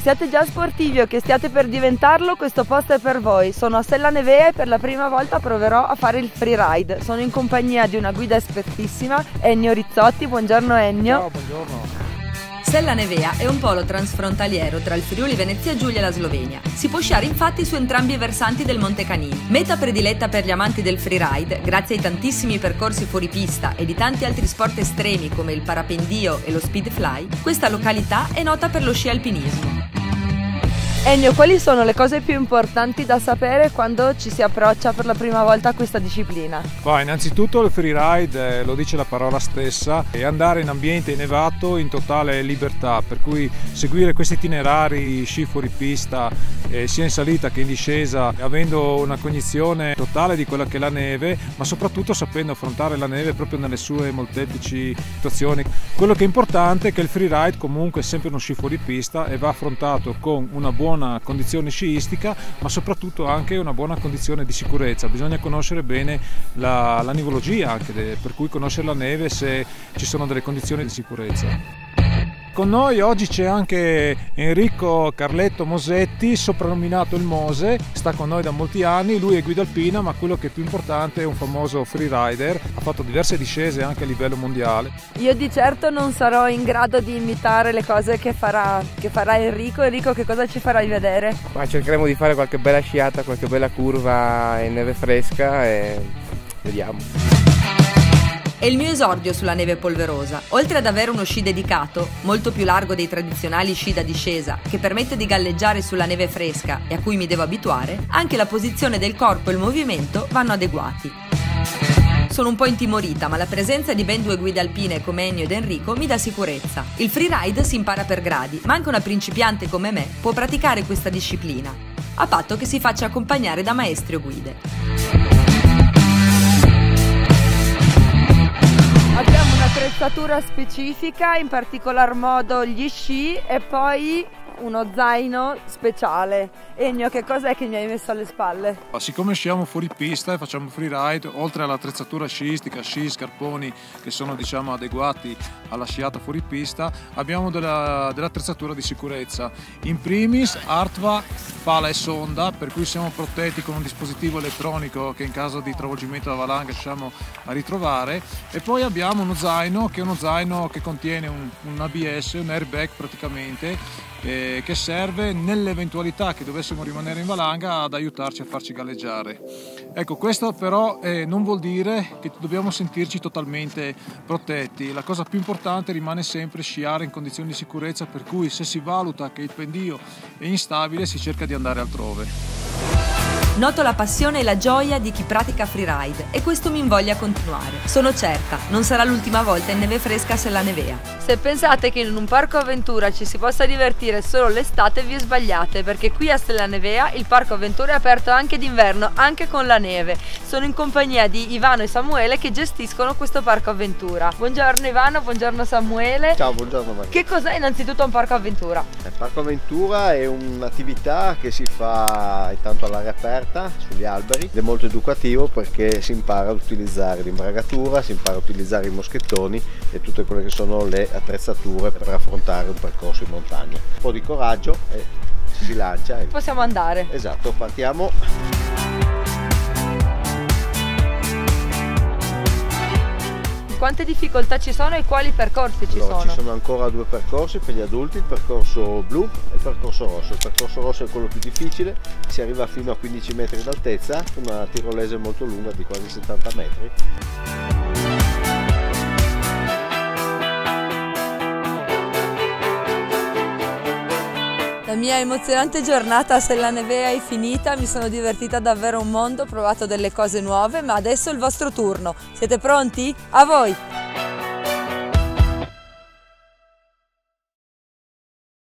siate già sportivi o che stiate per diventarlo, questo posto è per voi. Sono a Sella Nevea e per la prima volta proverò a fare il freeride. Sono in compagnia di una guida espertissima, Ennio Rizzotti. Buongiorno Ennio. Ciao, buongiorno. Sella Nevea è un polo transfrontaliero tra il Friuli Venezia Giulia e la Slovenia. Si può sciare infatti su entrambi i versanti del Monte Canini. Meta prediletta per gli amanti del freeride, grazie ai tantissimi percorsi fuori pista e di tanti altri sport estremi come il parapendio e lo speedfly, questa località è nota per lo sci alpinismo. Ennio, quali sono le cose più importanti da sapere quando ci si approccia per la prima volta a questa disciplina? Bah, innanzitutto il freeride, eh, lo dice la parola stessa, è andare in ambiente nevato in totale libertà, per cui seguire questi itinerari sci fuori pista eh, sia in salita che in discesa, avendo una cognizione totale di quella che è la neve, ma soprattutto sapendo affrontare la neve proprio nelle sue molteplici situazioni. Quello che è importante è che il freeride comunque è sempre uno sci fuori pista e va affrontato con una buona buona condizione sciistica ma soprattutto anche una buona condizione di sicurezza. Bisogna conoscere bene la, la nivologia anche, per cui conoscere la neve se ci sono delle condizioni di sicurezza. Con noi oggi c'è anche Enrico Carletto Mosetti, soprannominato il Mose, sta con noi da molti anni, lui è guida alpina ma quello che è più importante è un famoso freerider, ha fatto diverse discese anche a livello mondiale. Io di certo non sarò in grado di imitare le cose che farà, che farà Enrico, Enrico che cosa ci farai vedere? Ma cercheremo di fare qualche bella sciata, qualche bella curva in neve fresca e vediamo. È il mio esordio sulla neve polverosa. Oltre ad avere uno sci dedicato, molto più largo dei tradizionali sci da discesa, che permette di galleggiare sulla neve fresca e a cui mi devo abituare, anche la posizione del corpo e il movimento vanno adeguati. Sono un po' intimorita, ma la presenza di ben due guide alpine come Ennio ed Enrico mi dà sicurezza. Il freeride si impara per gradi, ma anche una principiante come me può praticare questa disciplina, a patto che si faccia accompagnare da maestri o guide. Un'attrezzatura specifica, in particolar modo gli sci e poi uno zaino speciale. Ennio, che cos'è che mi hai messo alle spalle? Siccome sciamo fuori pista e facciamo freeride, oltre all'attrezzatura sciistica, sci, scarponi che sono diciamo adeguati alla sciata fuori pista, abbiamo della, dell'attrezzatura di sicurezza. In primis Artva pala e sonda, per cui siamo protetti con un dispositivo elettronico che in caso di travolgimento da valanga riusciamo a ritrovare e poi abbiamo uno zaino che è uno zaino che contiene un, un ABS, un airbag praticamente eh, che serve nell'eventualità che dovessimo rimanere in valanga ad aiutarci a farci galleggiare. Ecco, questo però eh, non vuol dire che dobbiamo sentirci totalmente protetti. La cosa più importante rimane sempre sciare in condizioni di sicurezza, per cui se si valuta che il pendio è instabile si cerca di andare altrove. Noto la passione e la gioia di chi pratica freeride e questo mi invoglia a continuare. Sono certa, non sarà l'ultima volta in neve fresca se la nevea. Se pensate che in un parco avventura ci si possa divertire solo l'estate vi sbagliate perché qui a Stella Nevea il parco avventura è aperto anche d'inverno, anche con la neve. Sono in compagnia di Ivano e Samuele che gestiscono questo parco avventura. Buongiorno Ivano, buongiorno Samuele. Ciao, buongiorno Maria. Che cos'è innanzitutto un parco avventura? Il parco avventura è un'attività che si fa intanto all'aria aperta aperta sugli alberi ed è molto educativo perché si impara ad utilizzare l'imbragatura, si impara a utilizzare i moschettoni e tutte quelle che sono le attrezzature per affrontare un percorso in montagna. Un po' di coraggio e si lancia. E... Possiamo andare. Esatto, partiamo. Quante difficoltà ci sono e quali percorsi ci allora, sono? Ci sono ancora due percorsi per gli adulti, il percorso blu e il percorso rosso. Il percorso rosso è quello più difficile, si arriva fino a 15 metri d'altezza, una tirolese molto lunga di quasi 70 metri. La mia emozionante giornata a Sella Nevea è finita, mi sono divertita davvero un mondo, ho provato delle cose nuove, ma adesso è il vostro turno. Siete pronti? A voi!